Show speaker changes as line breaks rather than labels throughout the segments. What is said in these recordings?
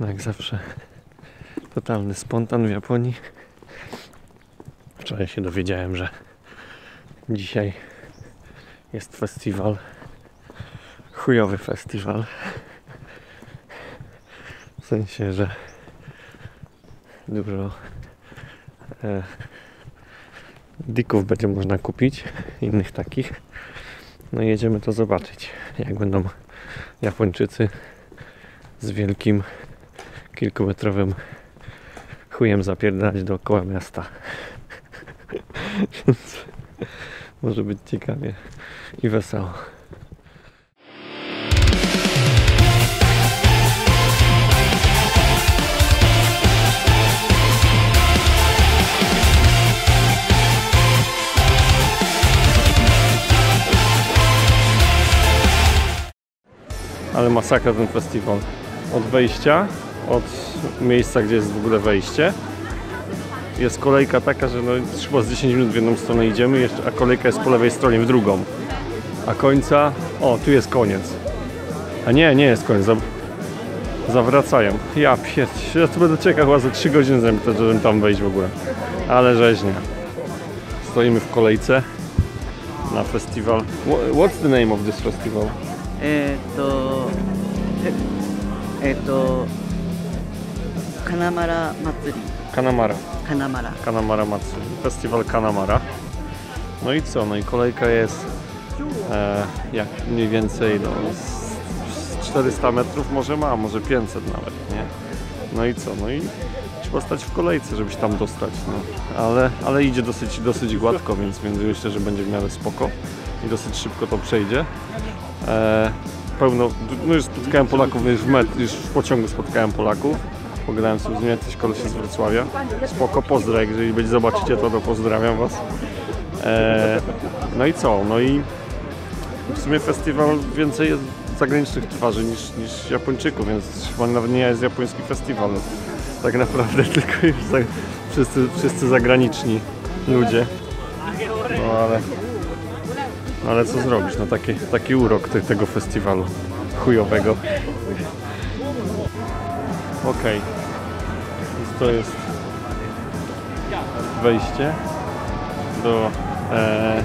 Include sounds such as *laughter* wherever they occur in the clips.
No jak zawsze totalny spontan w Japonii. Wczoraj się dowiedziałem, że dzisiaj jest festiwal. Chujowy festiwal. W sensie, że dużo e, dików będzie można kupić, innych takich. No i jedziemy to zobaczyć, jak będą Japończycy z wielkim kilkumetrowym chujem zapierdalać dookoła miasta. *laughs* Więc może być ciekawie i wesoło. Ale masakra ten festiwal od wejścia, od miejsca, gdzie jest w ogóle wejście. Jest kolejka taka, że no, chyba z 10 minut w jedną stronę idziemy, jeszcze, a kolejka jest po lewej stronie w drugą. A końca... O, tu jest koniec. A nie, nie jest koniec. Zawracają. Ja pierdolę. Ja tu będę czekał chyba za 3 godziny, żebym tam wejść w ogóle. Ale rzeźnia. Stoimy w kolejce na festiwal. What's the name of this festival?
E, to... ええーっと金丸祭り
Kanamara.
金丸
Kanamara Matsuri. Festiwal Kanamara. No i co? No i kolejka jest e, jak mniej więcej no, z, z 400 metrów może ma, może 500 nawet, nie? No i co? No i trzeba stać w kolejce, żeby się tam dostać, no. Ale, ale idzie dosyć, dosyć gładko, więc, więc myślę, że będzie w miarę spoko i dosyć szybko to przejdzie. E, pełno, no już spotkałem Polaków, już w, met, już w pociągu spotkałem Polaków. Pogadałem sobie z nimi, jacyś z Wrocławia. Spoko, pozdro, jak jeżeli będzie zobaczycie to, to pozdrawiam Was. E, no i co? No i w sumie festiwal więcej jest zagranicznych twarzy niż, niż Japończyków, więc chyba nawet nie jest japoński festiwal. Tak naprawdę *laughs* tylko już za, wszyscy, wszyscy zagraniczni ludzie. No ale, ale co zrobisz? No taki, taki urok te, tego festiwalu chujowego. Okej. Więc to jest wejście do e,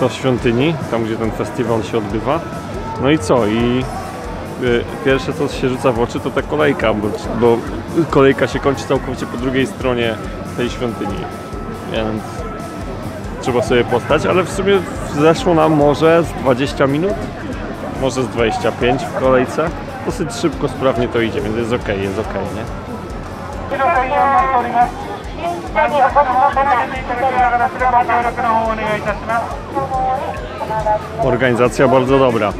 do świątyni, tam gdzie ten festiwal się odbywa. No i co? I y, pierwsze co się rzuca w oczy to ta kolejka, bo, bo kolejka się kończy całkowicie po drugiej stronie tej świątyni. Więc trzeba sobie postać, ale w sumie zeszło nam może z 20 minut, może z 25 w kolejce. Dosyć szybko, sprawnie to idzie, więc jest ok, jest ok, nie? Organizacja bardzo dobra.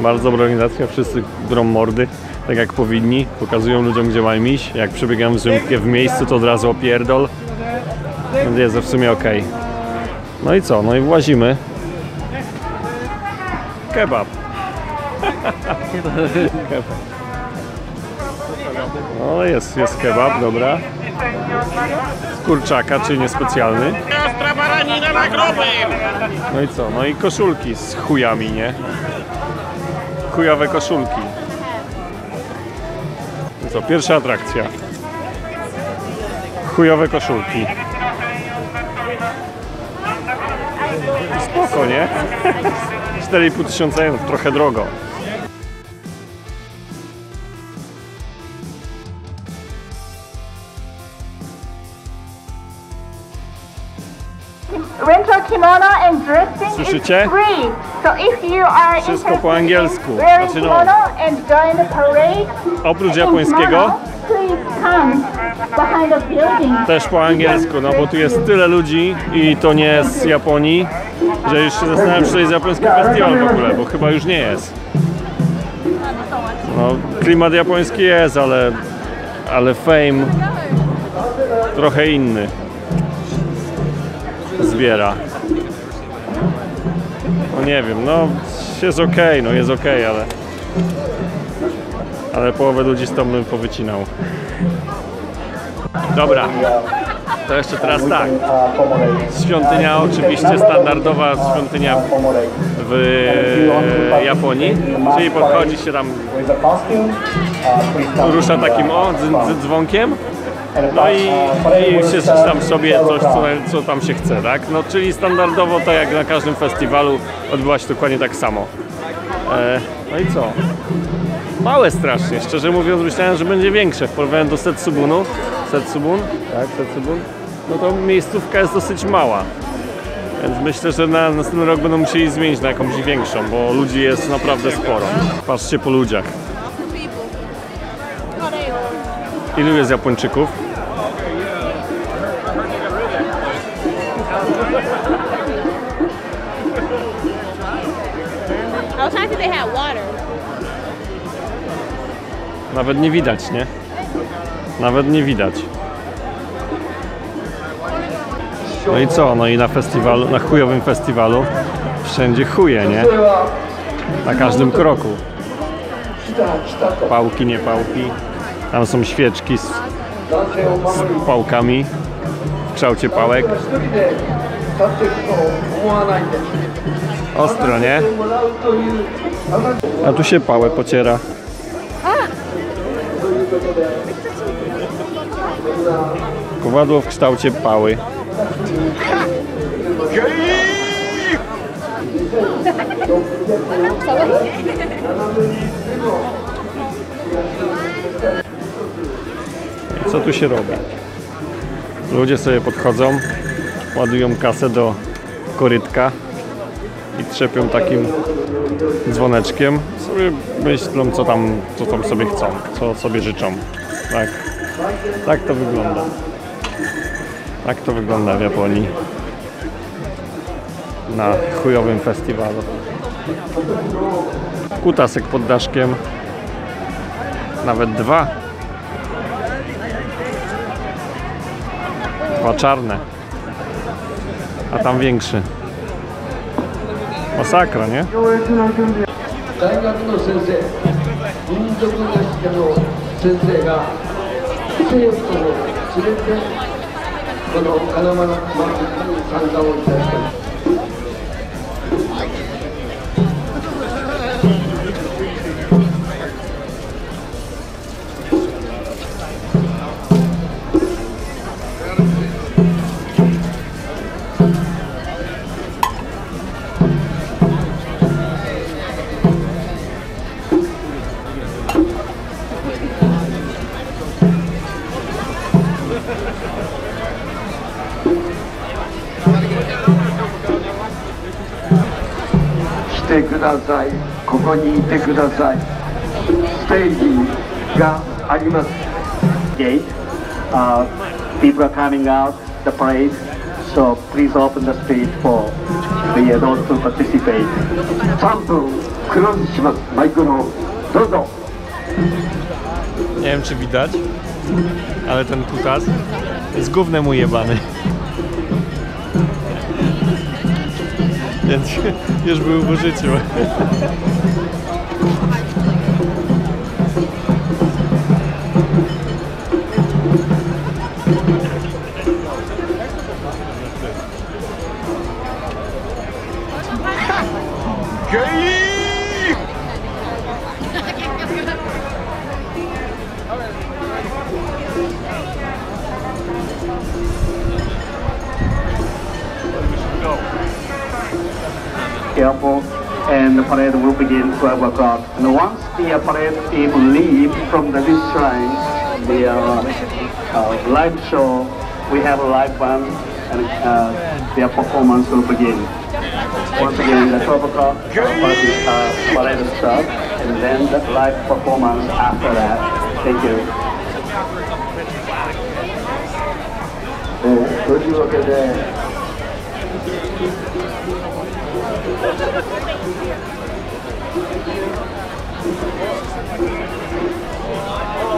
Bardzo dobra organizacja, wszyscy drą mordy, tak jak powinni. Pokazują ludziom, gdzie mają iść. Jak przebiegam w, w miejscu, to od razu opierdol. Więc Jest w sumie okej. Okay. No i co? No i włazimy. Kebab. Kebab. *laughs* No jest, jest kebab, dobra. Z kurczaka, czyli niespecjalny. No i co? No i koszulki z chujami, nie? Chujowe koszulki. Co? Pierwsza atrakcja. Chujowe koszulki. Spoko, nie? *laughs* 4,5 tysiąca jenów, trochę drogo.
rental kimono and dressing
Słyszycie?
is free. So if you are
Wszystko po angielsku. Znaczy no. Oprócz japońskiego też po angielsku, no bo tu jest tyle ludzi i to nie z Japonii, że już się zastanawiam, czy to jest japoński festiwal w ogóle, bo chyba już nie jest. No, klimat japoński jest, ale, ale fame trochę inny zbiera. No nie wiem, no jest okej, no jest okej, ale ale połowę ludzi stąd bym powycinał. Dobra, to jeszcze teraz tak. Świątynia oczywiście standardowa świątynia w Japonii, czyli podchodzi się tam, rusza takim o, dz- dz- dzwonkiem, no i, i się tam sobie coś, co, co tam się chce, tak? No czyli standardowo to jak na każdym festiwalu odbywa się dokładnie tak samo. E, no i co? Małe strasznie, szczerze mówiąc myślałem, że będzie większe. W porównaniu do Setsubunu, Setsubun, tak, Setsubun, no to miejscówka jest dosyć mała. Więc myślę, że na następny rok będą musieli zmienić na jakąś większą, bo ludzi jest naprawdę sporo. Patrzcie po ludziach. Ilu jest Japończyków? Nawet nie widać, nie? Nawet nie widać. No i co? No i na festiwalu, na chujowym festiwalu wszędzie chuje, nie? Na każdym kroku. Pałki, nie pałki. Tam są świeczki z, z pałkami w kształcie pałek. Ostro, nie? A tu się pałę pociera. Kowadło w kształcie pały. I Co tu się robi? Ludzie sobie podchodzą, ładują kasę do korytka i trzepią takim dzwoneczkiem. Sobie myślą, co tam, co tam sobie chcą, co sobie życzą. Tak. Tak to wygląda. Tak to wygląda w Japonii. Na chujowym festiwalu. Kutasek pod daszkiem. Nawet dwa. Dwa czarne A tam większy. Masakra, nie?
大学の先生民族学の先生が生徒を連れてこの金丸祭りに参加をいたしています くださいここにいてくださいステージがあります
gate. Uh, people are coming out the parade, so please open the street for the adults to participate.
3分クローズしますマイクのどうぞ
Nie wiem czy widać, ale ten kutas jest gównem ujebany. Więc już był w
airport and the parade will begin 12 o'clock. And once the uh, parade team leave from the this shrine, the uh, uh, live show, we have a live band and uh, their performance will begin. Once again, at 12 o'clock, uh, parade starts and then the live performance after that. Thank you.
Oh, Where'd you look at that? Oh,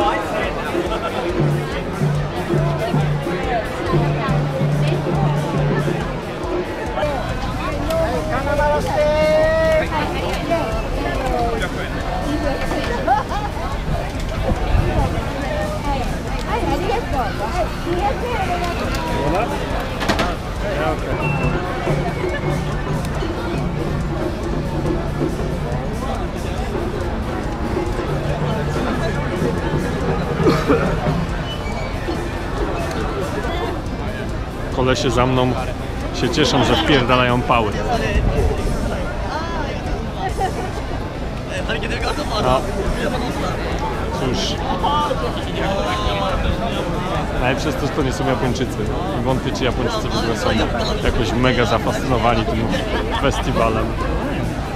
I see.
Kolesie za mną się cieszą, że wpierdalają pały. No. Cóż. Ale przez to, że to nie są Japończycy. Wątpię, czy Japończycy w ogóle są jakoś mega zafascynowani tym festiwalem.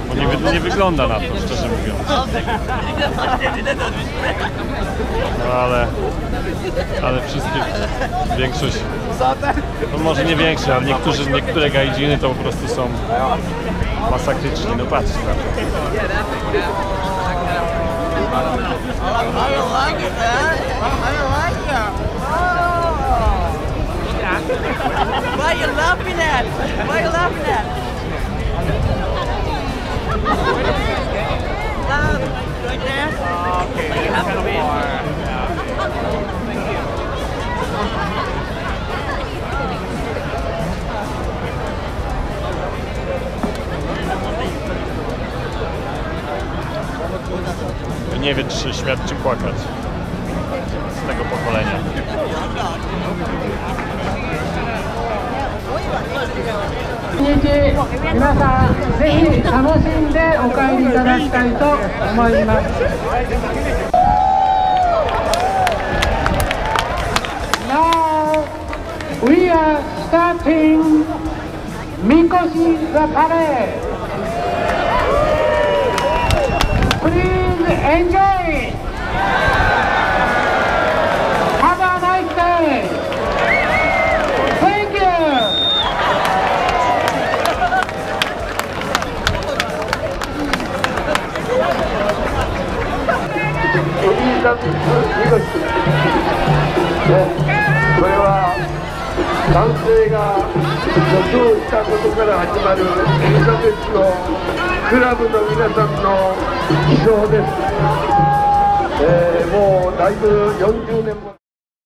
Bo nie, nie wygląda na to, szczerze mówiąc. No ale, ale wszystkie, większość, no może nie większość, ale niektórzy, niektóre gaidziny to po prostu są masakryczni. No patrzcie na to.
Why are you laughing at? Why are you laughing at? Laugh like
nie wie, czy śmiać, czy płakać z tego pokolenia.
Now we are starting Mikoshi the parade. Please enjoy it. Have a nice day. Thank you.
おじいさんみこしねこれは男性が女装したことから始まるエリザベスのクラブの皆さんの衣装です、えーもうだいぶ40年も。